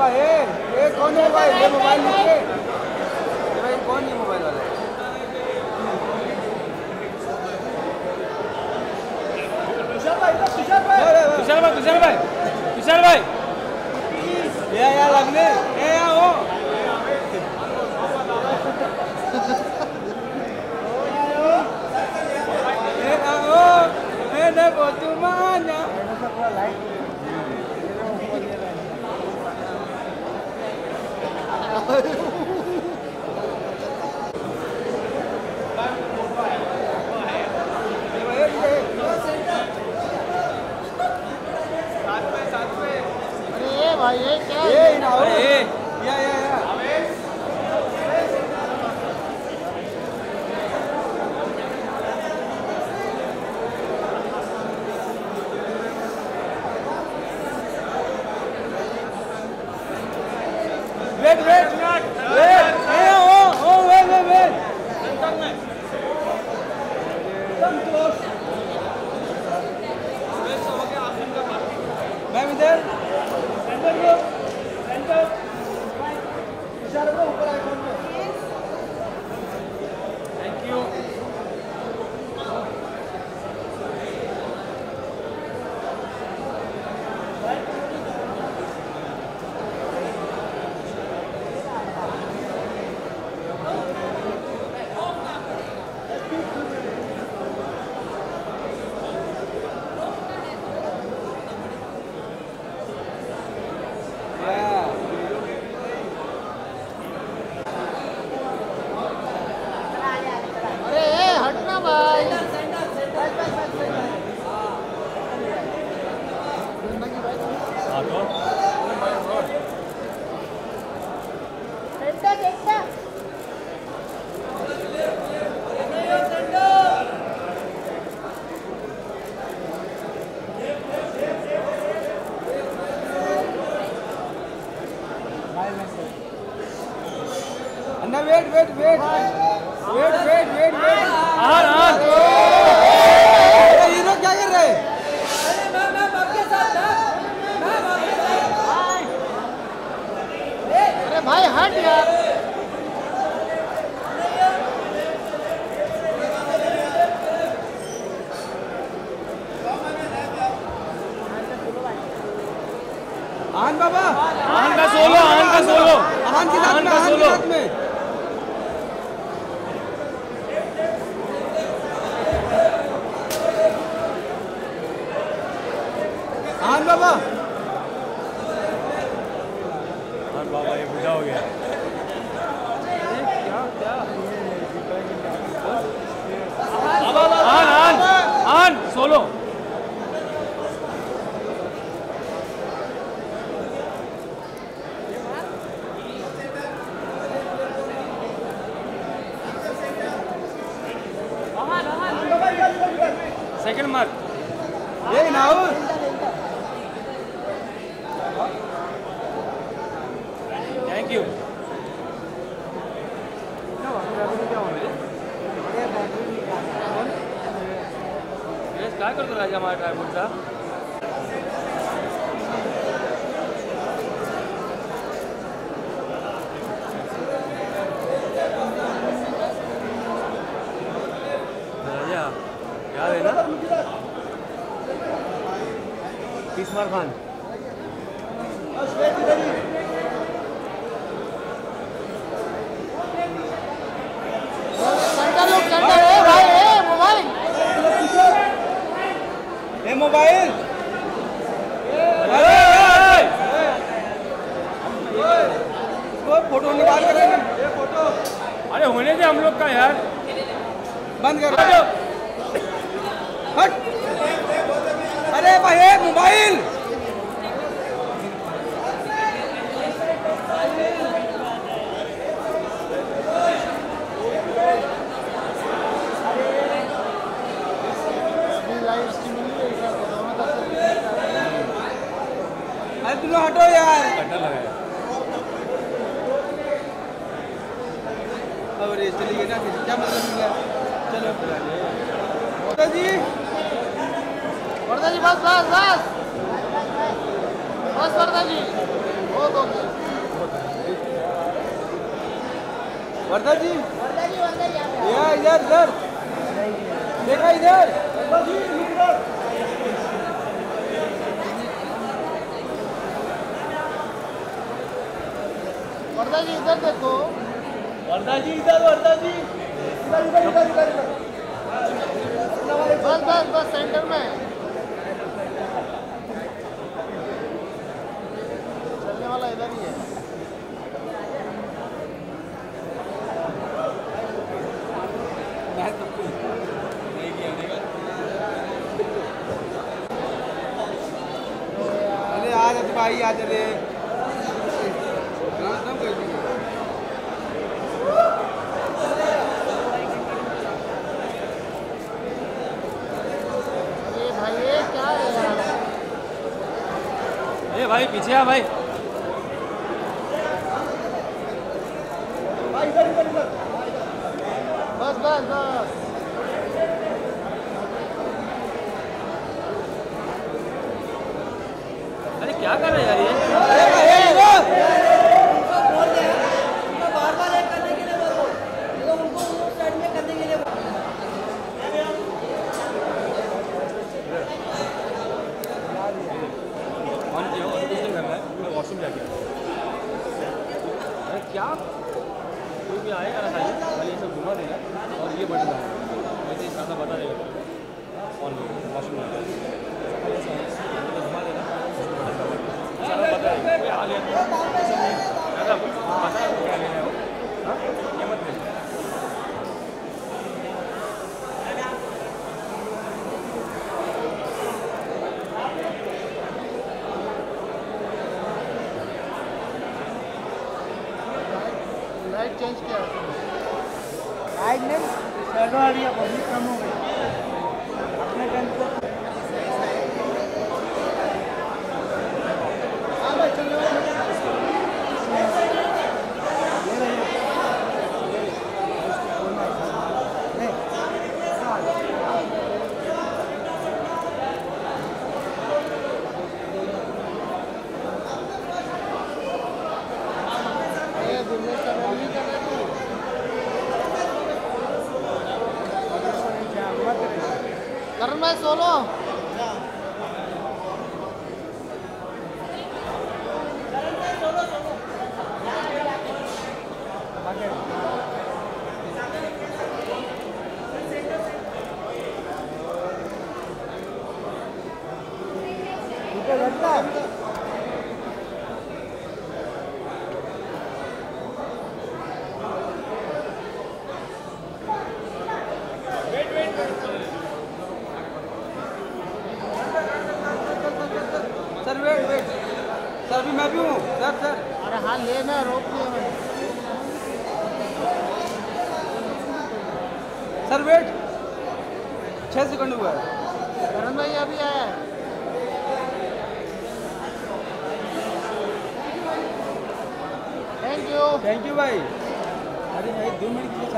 भाई ये कौन है भाई? ये मोबाइल नीचे ये भाई कौन है मोबाइल वाला तुषार भाई तुषार भाई। तुषार भाई ये या लगने। ये या हो ने माना अरे ये भाई ये क्या ये ये या या या वेट वेट वेट ए ओ ओ वेट वेट वेट मैम इधर थैंक यू Yeah. अरे ये हटना भाई हाँ तो सेंटर सेंटर अन्ना wait wait wait wait wait wait wait आन आन अरे ये लोग क्या कर रहे हैं अरे भाई हट यार आन बाबा। आन का सोलो आन का सोलो। आन के साथ में आन के साथ में। आन बाबा। आन बाबा ये बुढ़ा हो गया। आन आन आन सोलो। मार्क ये ना हो। थैंक यू काय करतो राजा माझ्या ड्रायव्हरचा किस्मार खान सेंटर लोग सेंटर है भाई ये मोबाइल ये मोबाइल वो फ़ोटो निकाल कर ये फ़ोटो अरे होने दे हम लोग का यार। बंद कर। और चली गई ना क्या मतलब चलो। जी जी बस बस बस। बस बड़ता जी बहुत हो वर्धा जी या, इधर इधर। देखा, इधर। वर्धा जी। इधर देखो। वर्धा जी इधर वर्धा जी इधर इधर इधर इधर इधर बस बस बस सेंटर में। चलने वाला इधर ही है। अरे आ जा भाई आ जा रे हाँ, सब कर दिया। अरे भाई ये क्या है यार ए भाई पीछे आ भाई बस बस बस अरे क्या कर रहे हैं यार ये ए, इधर। ऑन किया और कुछ नहीं करना है मैं वॉशरूम जाके अरे क्या कोई भी आएगा ना खाली खाली ऐसे घुमा देगा और ये बटन आएगा वैसे ही सादा बता देगा ऑन वॉशरूम घुमा देगा पता है क्या लेना है वो लाइट चेंज किया राइट है पब्लिक कम हो गई अपने टाइम को हाँ भाई चलने वाले ये दिल्ली का रैली कर रहे तू करण भाई solo sir wait wait sir अभी मैं भी हूँ सर सर अरे हाँ लेना रोक लिया सर वेट छः सेकंड हुआ है। करण भाई अभी आया है। थैंक यू थैंक यू भाई। अरे भाई दो मिनट के लिए